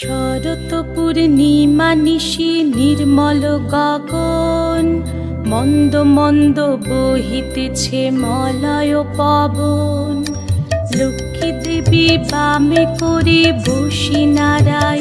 শরত পূর্ণিমা নিশি নির্মল গগন, মন্দ মন্দ বহিতেছে মলয় পবন। লক্ষ্মী দেবী বামে করে বসি নারায়ণ